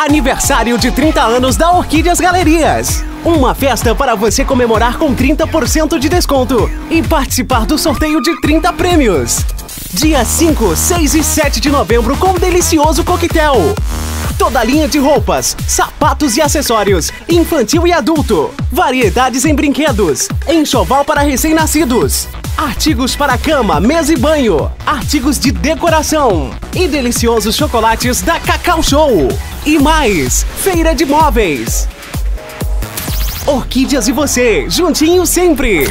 Aniversário de 30 anos da Orquídeas Galerias. Uma festa para você comemorar com 30% de desconto e participar do sorteio de 30 prêmios. Dia 5, 6 e 7 de novembro com um delicioso coquetel. Toda linha de roupas, sapatos e acessórios, infantil e adulto. Variedades em brinquedos, enxoval para recém-nascidos. Artigos para cama, mesa e banho. Artigos de decoração. E deliciosos chocolates da Cacau Show. E mais, feira de móveis. Orquídeas e você, juntinho sempre.